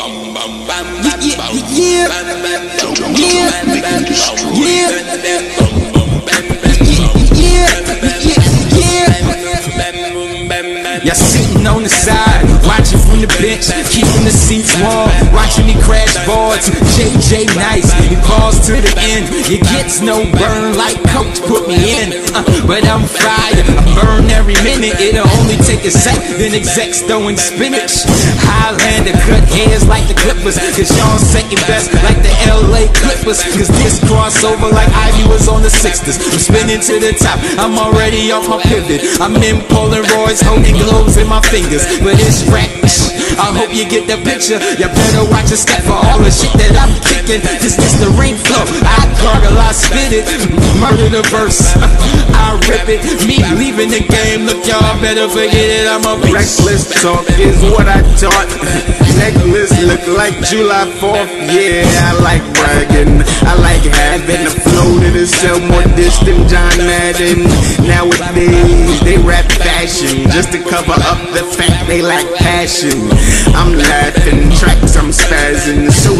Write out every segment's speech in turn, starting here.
Yeah, Y'all sitting on the side, watching from the bench, keeping the seats warm, watching me crash boards. JJ Nice, he falls to the end. It gets no burn like coach put me in. Uh, but I'm fried, I burn every minute. It'll only take a sec, then execs throwing spinach. Highlander cut hairs like the Clippers, cause y'all second best like the LA Clippers. Cause this crossover like Ivy was on the Sixers. I'm spinning to the top, I'm already off my pivot. I'm in Polaroids, holding globes in my fingers. But it's rap. I hope you get the picture. You better watch your step for all the shit that I'm kicking. This is the rain flow. I spit it. Murder the verse. I rip it. Me leaving the game. Look, y'all better forget it. I'm a. Reckless talk is what I taught. Necklace look like July 4th. Yeah, I like bragging. I like having a flow that is so more distant John Madden. Nowadays, they rap fashion just to cover up the fact they lack passion. I'm laughing, tracks I'm spazzing. So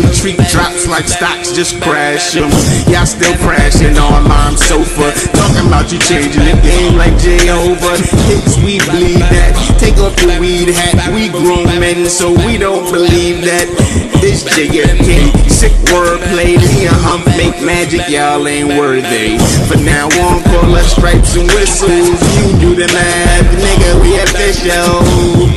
like stocks, just crash them. Y'all still crashing on my sofa. Talking about you changing the game like Jehovah. Hits, we bleed that. Take off your weed hat. We grown men, so we don't believe that. This JFK, sick wordplay. Me and Hump make magic, y'all ain't worthy. For now on, call us stripes and whistles. You do the math, nigga, we official.